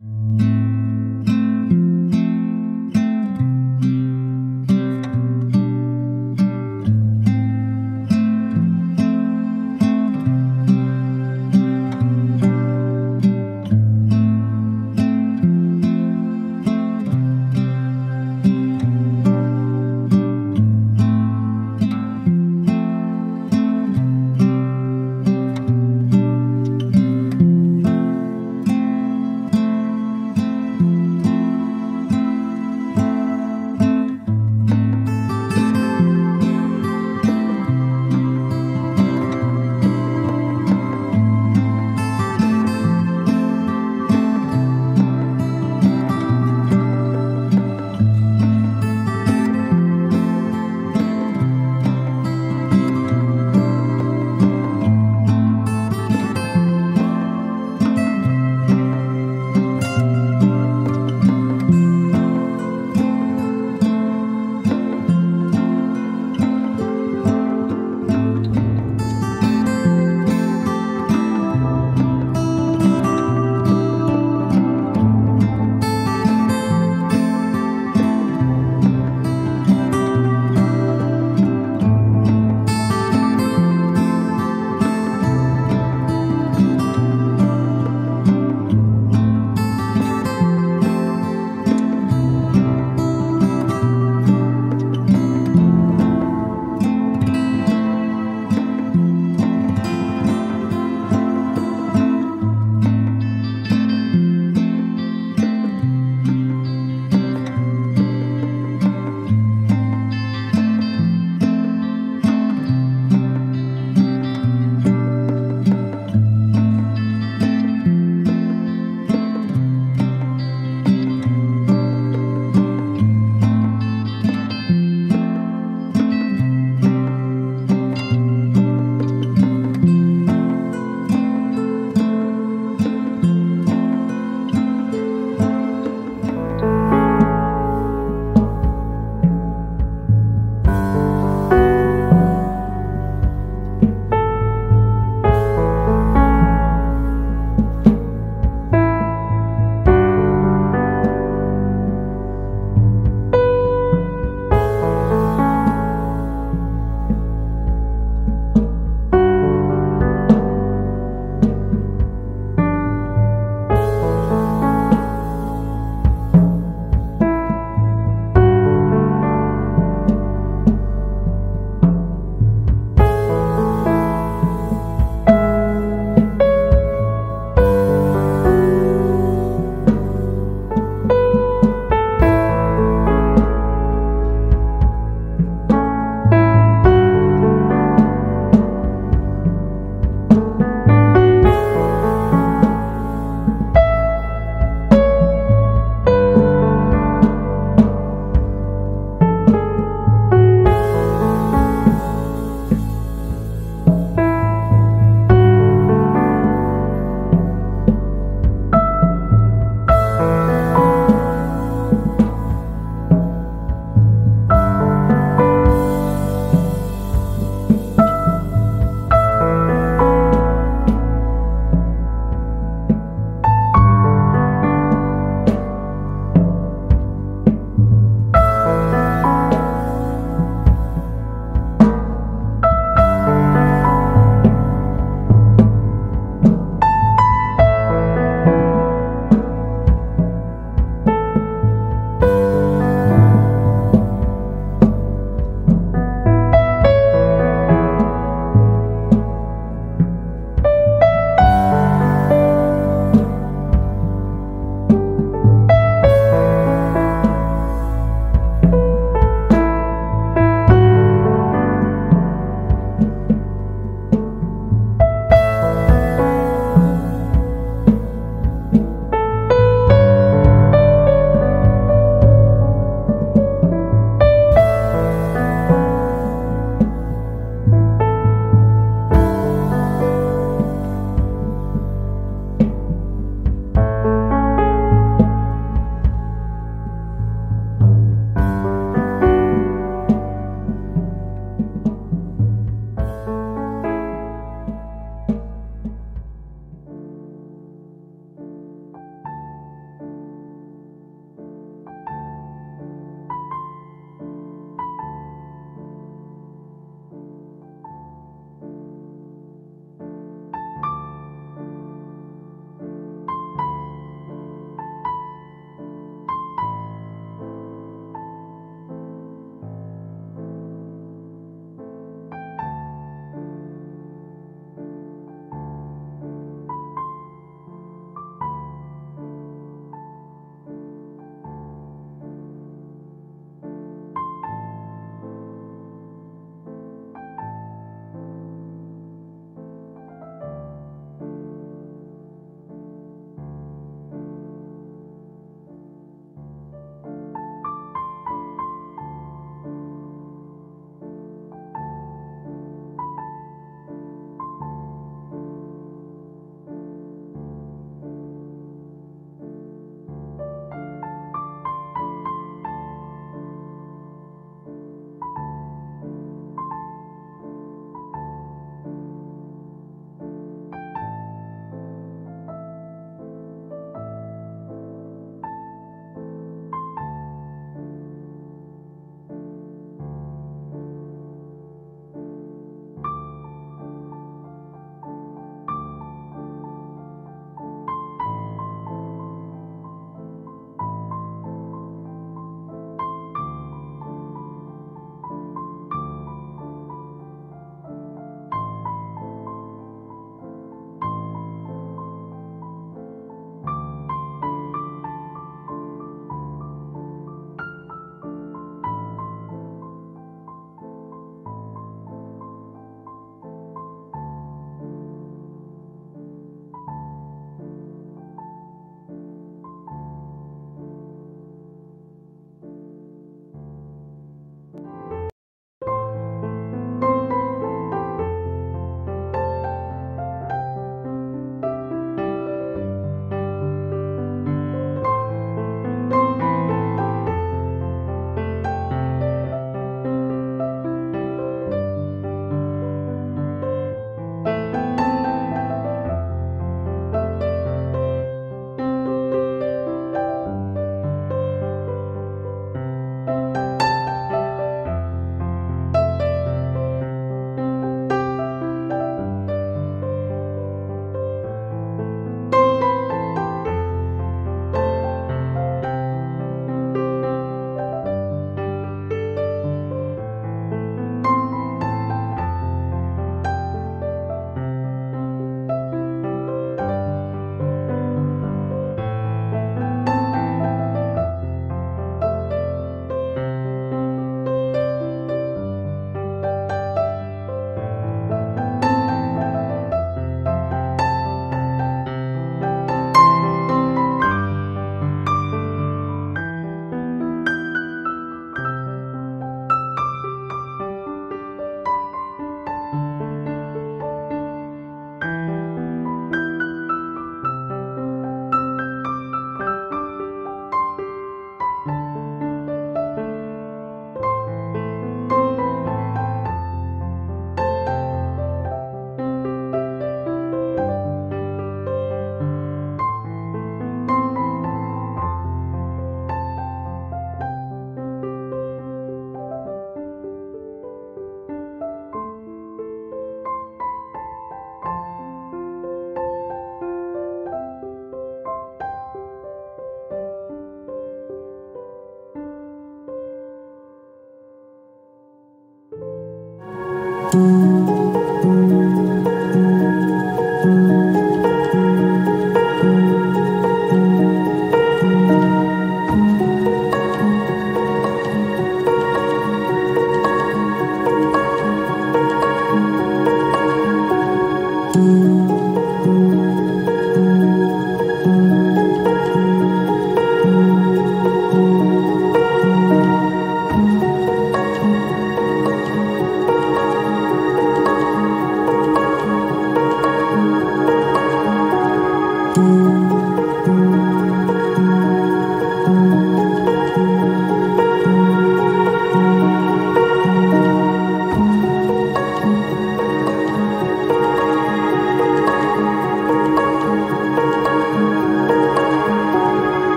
Música